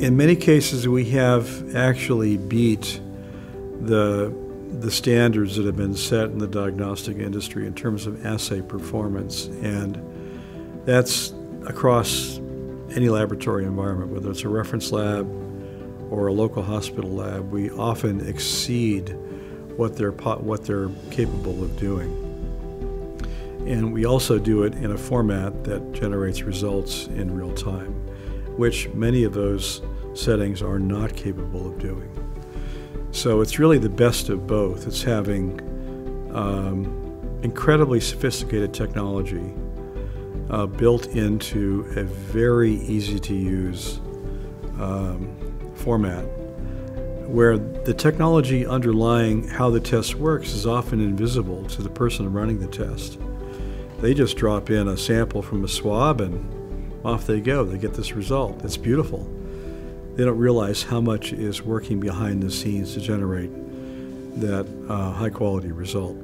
in many cases, we have actually beat the the standards that have been set in the diagnostic industry in terms of assay performance, and that's across any laboratory environment, whether it's a reference lab or a local hospital lab. We often exceed what they're what they're capable of doing, and we also do it in a format that generates results in real time, which many of those settings are not capable of doing. So it's really the best of both. It's having um, incredibly sophisticated technology uh, built into a very easy to use um, format where the technology underlying how the test works is often invisible to the person running the test. They just drop in a sample from a swab and off they go. They get this result. It's beautiful they don't realize how much is working behind the scenes to generate that uh, high quality result.